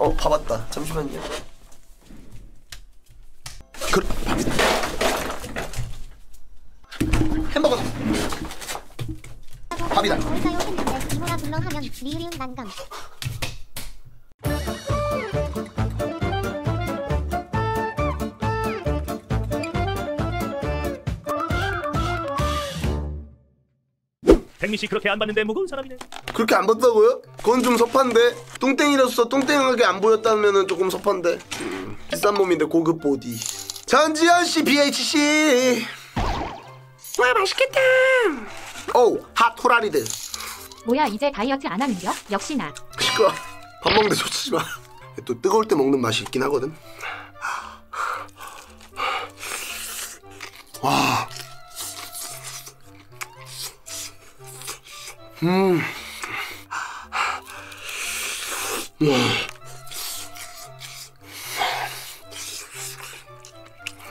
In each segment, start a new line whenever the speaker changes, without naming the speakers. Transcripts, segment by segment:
어, 밥 왔다. 잠시만요. 그. 햄버거. 밥이다.
백미 씨 그렇게 안 봤는데 무거운 사람이네.
그렇게 안 봤다고요? 그건 좀 섭한데. 똥땡이로서 똥땡하게 안 보였다면은 조금 섭한데. 음, 비싼 몸인데 고급 보디. 전지현 씨, BHC. 와 맛있겠다. 오, 핫 호라리드.
뭐야 이제 다이어트 안 하는겨? 역시 나
시끄러. 밥 먹는데 좋지 마. 또 뜨거울 때 먹는 맛이 있긴 하거든. 와. 음.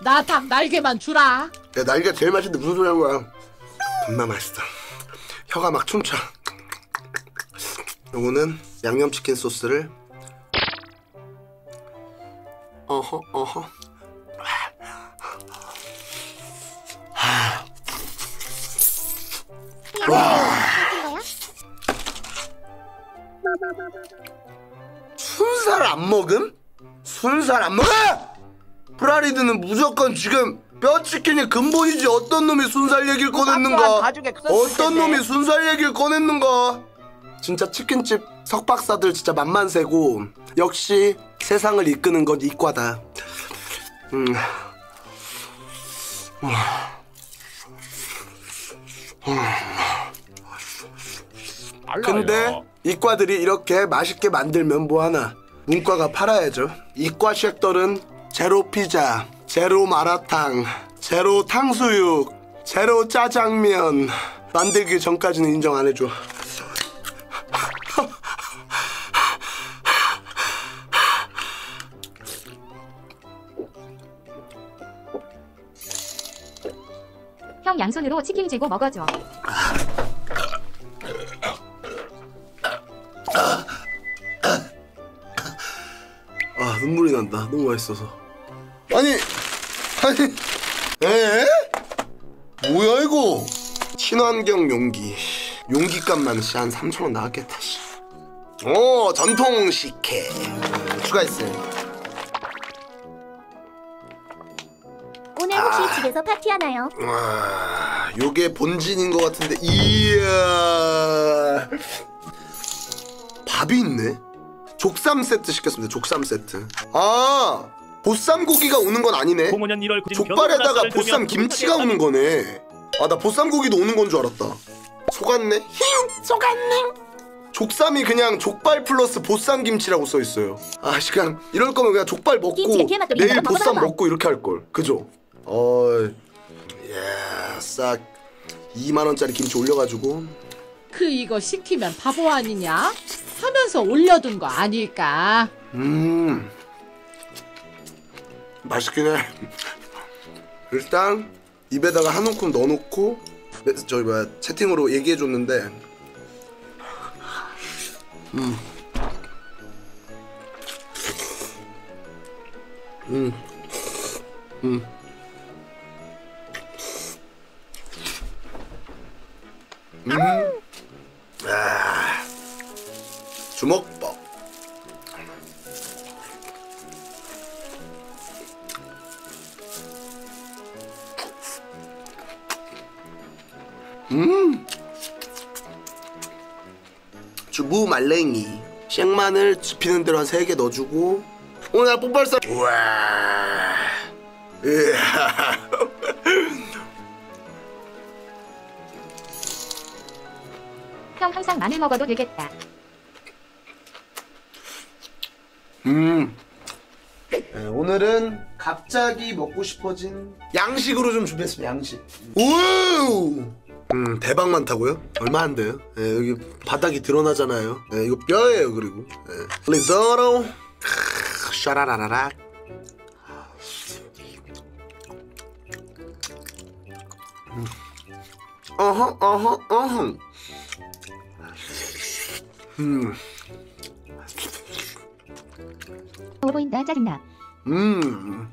나 닭 날개만 주라.
야 날개가 제일 맛있는데 무슨 소리 하는 거야? 겁나 맛있다. 혀가 막 춤춰. 요거는 양념치킨 소스를 어허 어허
한
순살 안 먹음? 순살 안 먹어? 프라리드는 무조건 지금 뼈치킨이 근본이지. 어떤 놈이 순살 얘기를 꺼냈는가? 어떤 놈이 순살 얘기를 꺼냈는가? 진짜 치킨집 석박사들 진짜 맛만 세고 역시 세상을 이끄는 건 이과다. 음. 근데 이과들이 이렇게 맛있게 만들면 뭐하나? 문과가 팔아야죠. 이과 쉑들은 제로 피자 제로 마라탕 제로 탕수육 제로 짜장면. 만들기 전까지는 인정 안 해줘.
형 양손으로 치킨 재고 먹어줘
눈물이 난다 너무 맛있어서. 아니 아니 에? 뭐야 이거? 친환경 용기. 용기값만 씨한 3천원 나왔겠다 씨. 오 전통 식혜. 추가했어요.
오늘 혹시 집에서 파티하나요?
와 요게 본진인 것 같은데 이야. 밥이 있네 족삼 세트 시켰습니다 족삼 세트 아 보쌈 고기가 오는 건 아니네
공원년 1월 9일
족발에다가 보쌈 김치가 오는 거네. 아 나 보쌈 고기도 오는 건 줄 알았다. 속았네. 힝 속았네. 족삼이 그냥 족발 플러스 보쌈 김치라고 써 있어요. 아 시간 이럴 거면 그냥 족발 먹고 내일 보쌈. 먹고 이렇게 할 걸. 그죠? 어이, 야싹 2만 원짜리 김치 올려가지고
그 이거 시키면 바보 아니냐? 하면서 올려둔 거 아닐까?
음 맛있긴 해. 일단 입에다가 한 움큼 넣어놓고 메- 저기 뭐야 채팅으로 얘기해줬는데 음. 음. 음. 음. 아. 주먹밥. 주부 말랭이 생마늘 집히는 대로 한세개 넣어주고 오늘 쌈 우와.
형 항상 마늘 먹어도 되겠다
음 네, 오늘은 갑자기 먹고 싶어진 양식으로 좀 준비했습니다 양식 우 음, 대박 많다고요? 얼마 안 돼요? 예, 여기 바닥이 드러나잖아요. 예, 이거 뼈예요, 그리고. 예. 리조로. 크, 샤라라라락. 음. 어허, 어허, 어허. 음.
오 보인다 짜증나.
음.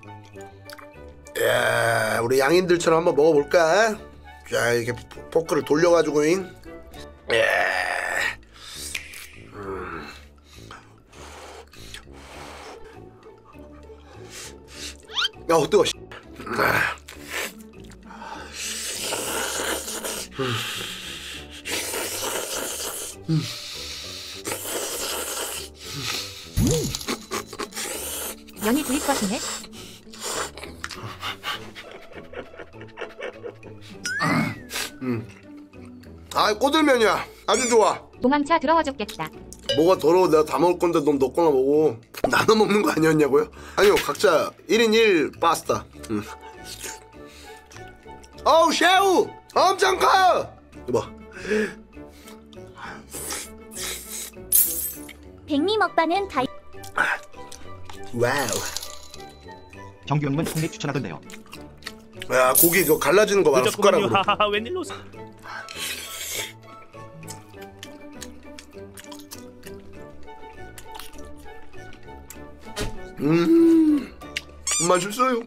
야, 우리 양인들처럼 한번 먹어볼까? 자, 이렇게 포- 포크를 돌려가지고, 잉. 예. 음. 야, 뜨거. 씨. 아.
면이 구일 것이네.
아, 꼬들면이야. 아주 좋아.
도망차 더러워졌겠다.
뭐가 더러워 내가 다 먹을 건데 넌 넣거나 먹어 나눠 먹는 거 아니었냐고요? 아니요 각자 1인 1 파스타 음. 어우 쉐우 엄청 커 이봐
백미 먹방은 다이
와우
정규 형님은 통맥 추천하던데요.
야 고기 이거 갈라지는 거 봐라. 숟가락으로
하하하 웬일로?
음 맛있어요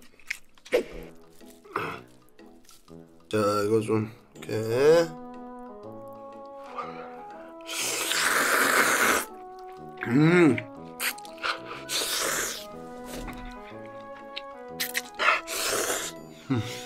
자 이거 좀 이렇게 음 아.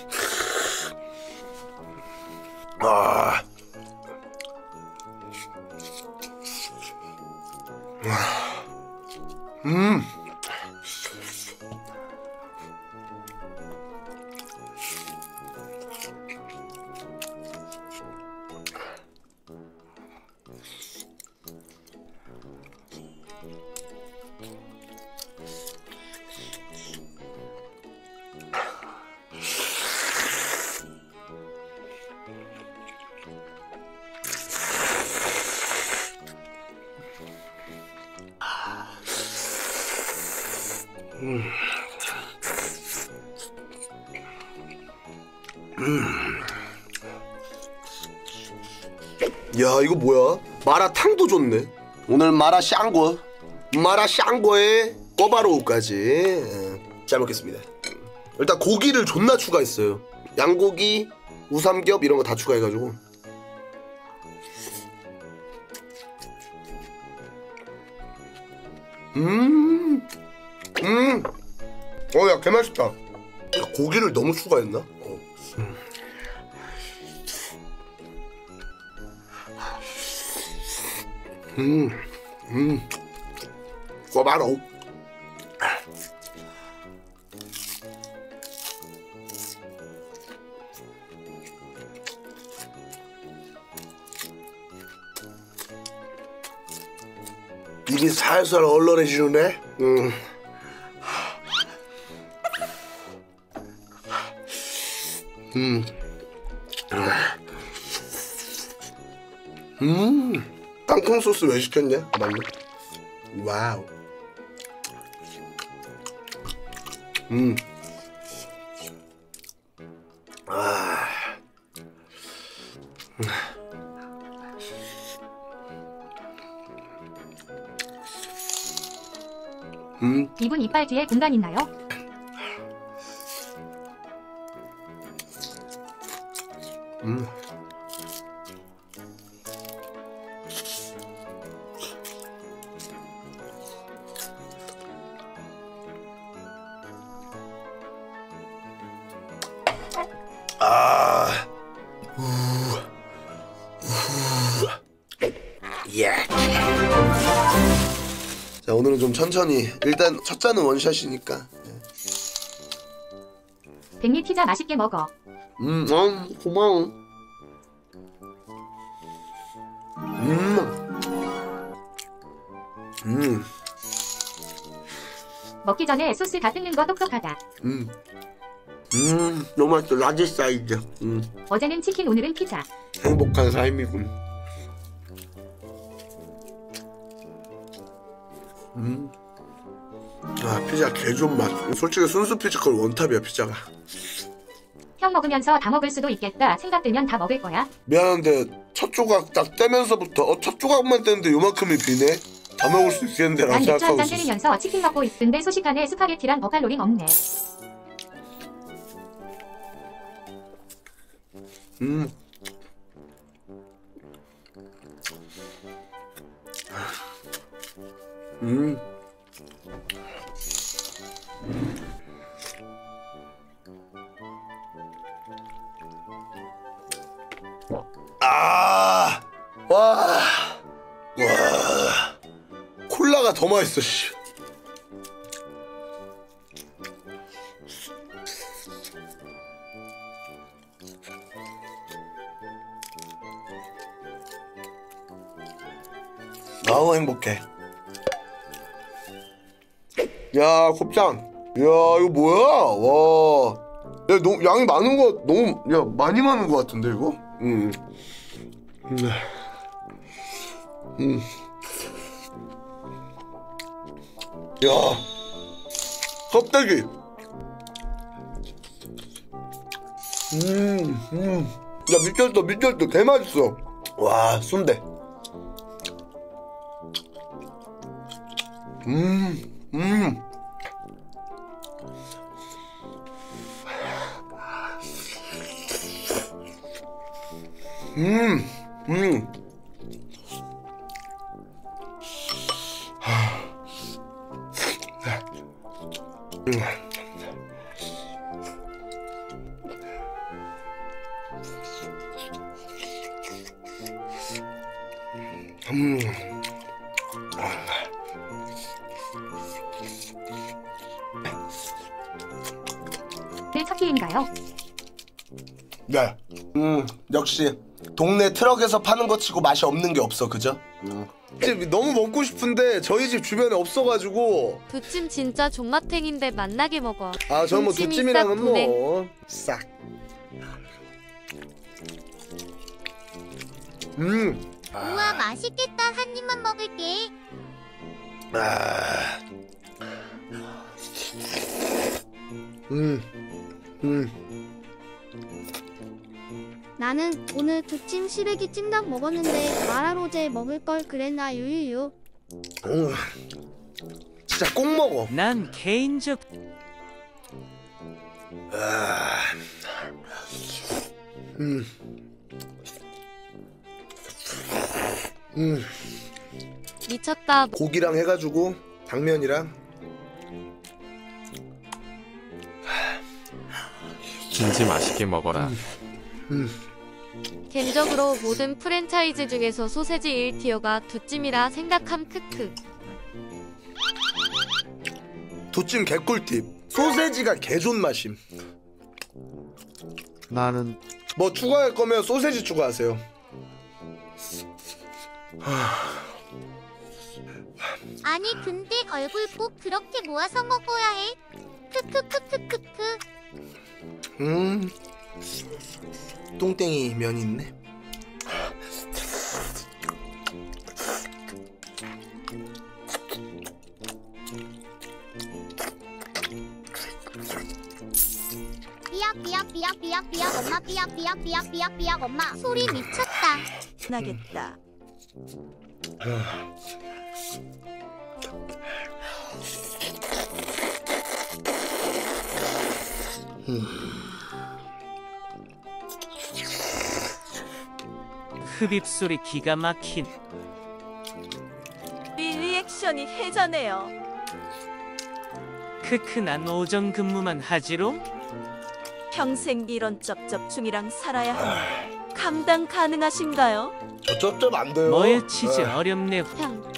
야 이거 뭐야? 마라탕도 좋네. 오늘 마라 샹궈, 마라 샹궈에 꼬바로우까지 예, 잘 먹겠습니다. 일단 고기를 존나 추가했어요. 양고기, 우삼겹 이런 거 다 추가해가지고. 음, 음, 어, 야, 개 맛있다. 야, 고기를 너무 추가했나? 음, 음, 꼬바로우. 입이 살살 얼얼해지네. 음. 음. 음. 땅콩 소스 왜 시켰냐? 맞네. 와우. 음. 아. 음.
이분 이빨 뒤에 공간 있나요?
음. 오늘은 좀 천천히. 일단 첫 잔은 원샷이니까.
백미 피자 맛있게 먹어.
음, 어, 고마워. 음. 음.
먹기 전에 소스 다 뜯는 거 똑똑하다.
음. 음, 너무 맛있어. large 사이즈. 음,
어제는 치킨 오늘은 피자.
행복한 삶이군. 음. 아, 피자 개 좋은 맛. 솔직히 순수 피지컬 원탑이야, 피자가.
형 먹으면서 다 먹을 수도 있겠다 생각 들면 다 먹을 거야.
미안한데 첫 조각 딱 떼면서부터 어, 첫 조각만 떼는데 요만큼이 비네? 다 먹을 수 있겠는데
난
라고
맥주 한
생각하고
잔
있었어.
때리면서 치킨 먹고 있는데 소식간에 스파게티랑 버칼로링 없네.
음. 음. 아, 와, 와, 콜라가 더 맛있어, 씨. 아우 행복해. 야 곱창. 야 이거 뭐야? 와. 야 너무 양이 많은 거 너무 야 많이 많은 거 같은데 이거? 음. 음. 음. 야 껍데기. 음, 음. 야 미쳤어 미쳤어 개 맛있어. 와 순대. 음, 음. 음, 음. 음. 네. 음, 역시 동네 트럭에서 파는 거 치고 맛이 없는 게 없어, 그죠? 집 너무 먹고 싶은데 저희 집 주변에 없어가지고
두찜 진짜 존맛탱인데 맛나게 먹어.
아 저는 뭐
두찜이
두찜이랑은
싹.
뭐싹 음,
우와 맛있겠다 한 입만 먹을게
아, 음, 음,
나는 오늘 두찜 시래기 찜닭 먹었는데 마라로제 먹을 걸 그랬나 유유유.
오, 진짜 꼭 먹어.
난 개인적
아, 음, 음.
미쳤다.
고기랑 해가지고 당면이랑
진지 맛있게 먹어라.
개인적으로 모든 프랜차이즈 중에서 소세지 1티어가 두찜이라 생각함 크크.
두찜 개꿀팁. 소세지가 개존 맛임.
나는
뭐 추가할 거면 소세지 추가하세요.
아니 근데 얼굴 꼭 그렇게 모아서 먹어야 해. 크크크크크크.
음 똥땡이 면이 있네?
삐약 삐약 삐약 삐약 삐약 엄마 삐약 삐약 삐약 삐약 삐약 엄마. 소리 미쳤다.
나겠다.
흡입 소리 기가 막힌
이 리액션이 해자네요.
크크 난 오전 근무만 하지롱
평생 이런 쩝쩝충이랑 살아야 하니 감당 가능하신가요?
저 쩝쩝 안 돼요
뭐에 치즈
에.
어렵네
향.